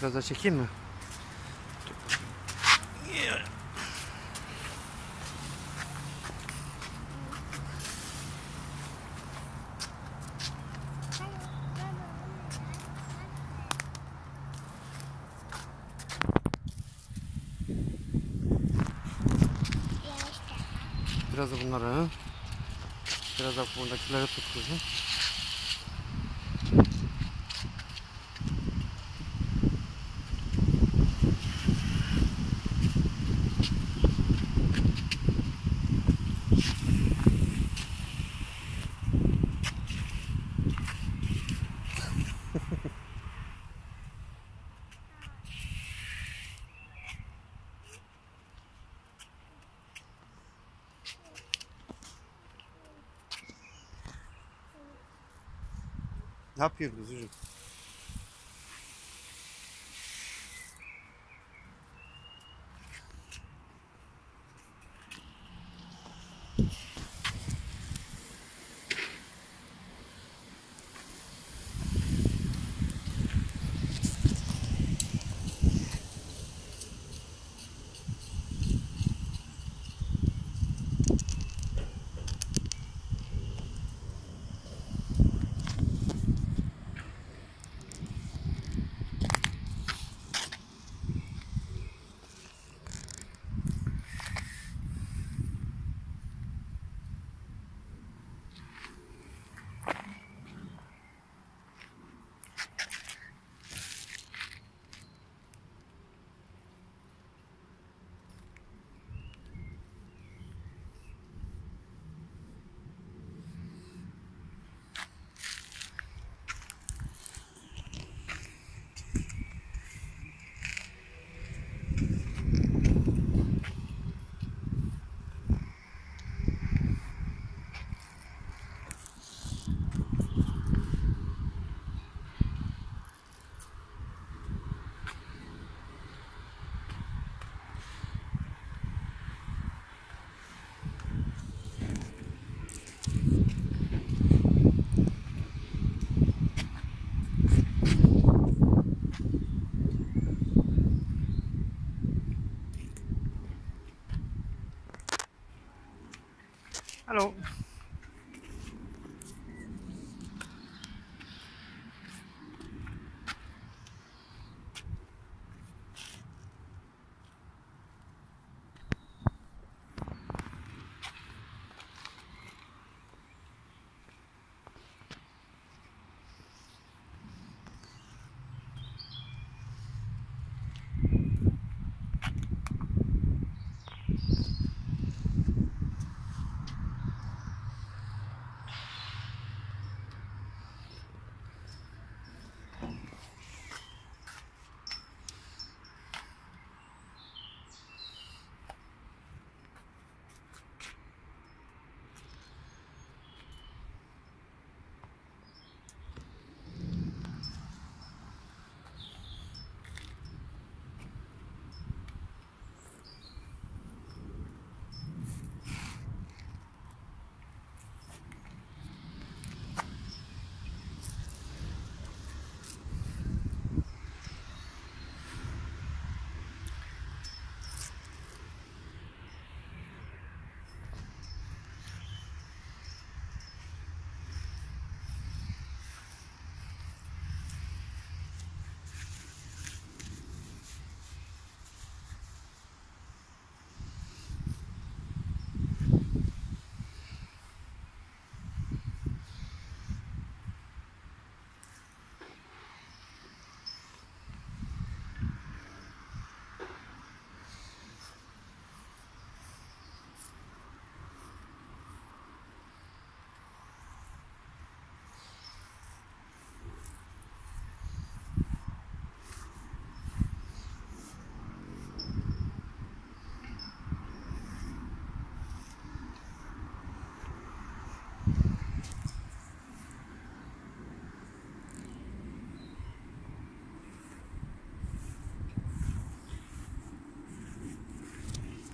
Biraz daha çekeyim mi? Biraz da bunları. Biraz da buradakileri tut kızım. Ne yapıyorsunuz? Hello.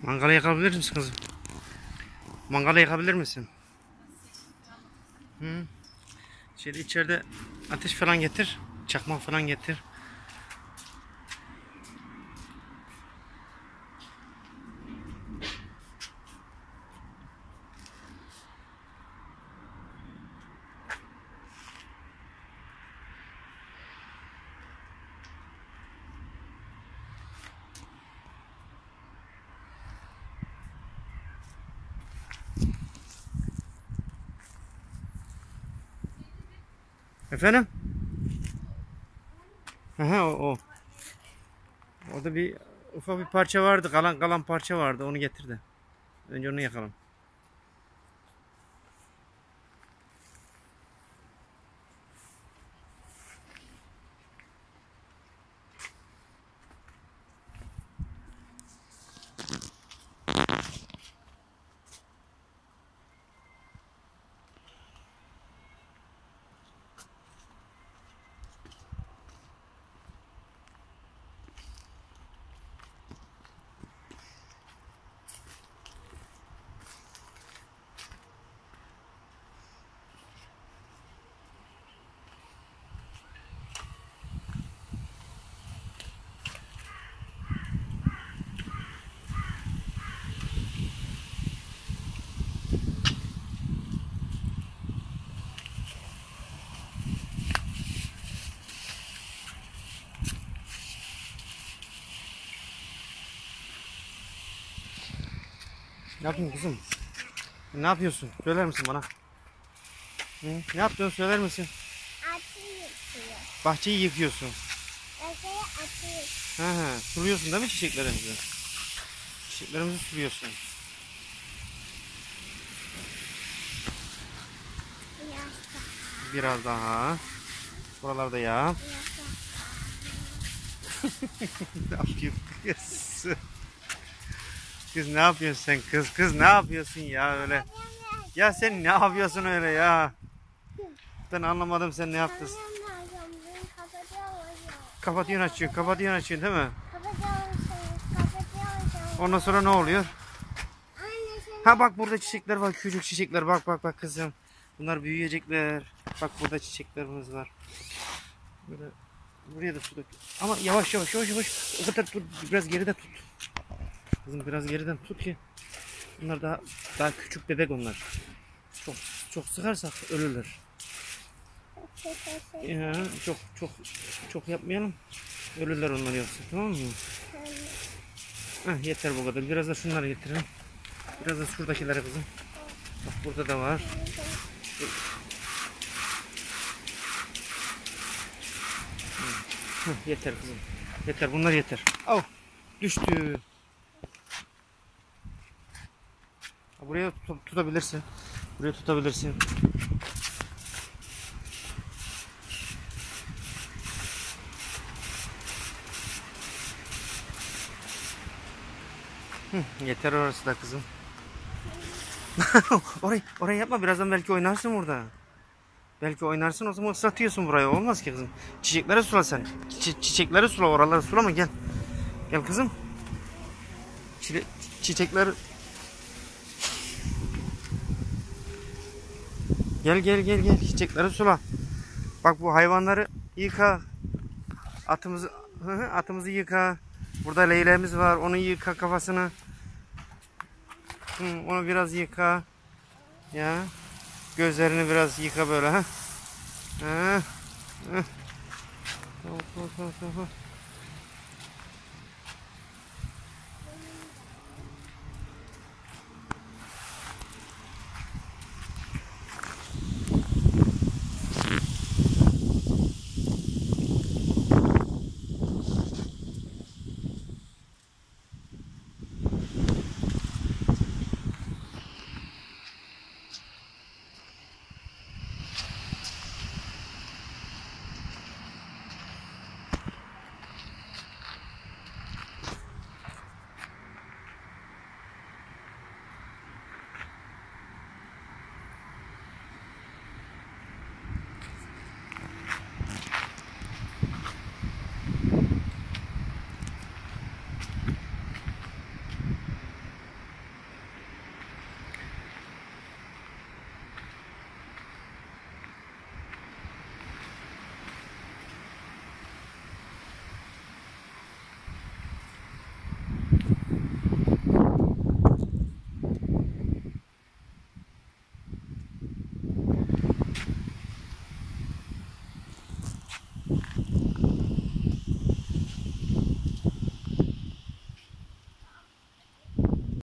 Mangalı yakabilir misin kızım? Mangalı yakabilir misin? Hı? Şeyde içeride ateş falan getir. Çakmak falan getir. Efendim? Aha o, o. Orada bir ufak bir parça vardı. Kalan kalan parça vardı. Onu getir de. Önce onu yakalım. Ne yapıyorsun kızım? Ne yapıyorsun? Söyler misin bana? Hı? Ne yapıyorsun? Söyler misin? Atı yıkıyor. Bahçeyi yıkıyorsun. Öteye atı yıkıyor. Hı hı. Suluyorsun değil mi çiçeklerimizi? Çiçeklerimizi suluyorsun. Biraz Biraz daha. Buralarda ya. ne yapıyorsun kız? Kız ne yapıyorsun sen kız? Kız ne yapıyorsun ya öyle? Ya sen ne yapıyorsun öyle ya? Ben anlamadım sen ne yaptın. Kapatıyorsun açıyorsun, kapatıyorsun açıyorsun değil mi? Ondan sonra ne oluyor? Ha bak burada çiçekler var, küçük çiçekler. Bak bak bak kızım. Bunlar büyüyecekler. Bak burada çiçeklerimiz var. Böyle buraya da su dök. Ama yavaş yavaş yavaş yavaş. O kadar tut. Biraz geride tut. Kızım biraz geriden tut ki. Bunlar daha daha küçük bebek onlar. Çok çok sıkarsak ölürler. Ya, çok çok çok yapmayalım. Ölürler onlar yoksa tamam mı? Heh, yeter bu kadar. Biraz da şunları getirelim. Biraz da şuradakilere kızım. Bak burada da var. Heh, yeter kızım. Yeter bunlar yeter. Au. Düştü. Ha, Buraya tut- tutabilirsin. Buraya tutabilirsin. Hı, yeter orası da kızım. orayı, orayı yapma birazdan belki oynarsın burada. Belki oynarsın o zaman ıslatıyorsun burayı olmaz ki kızım. Çiçekleri sula sen. Çi- çiçekleri sula oraları sulama gel. Gel kızım. Çile, çiçekleri Gel gel gel gel çiçekleri sula. Bak bu hayvanları yıka. Atımızı atımızı yıka. Burada leylemiz var. Onu yıka kafasını. Hı, onu biraz yıka. Ya. Gözlerini biraz yıka böyle ha. Ha. ha. Tamam, tamam, tamam, tamam.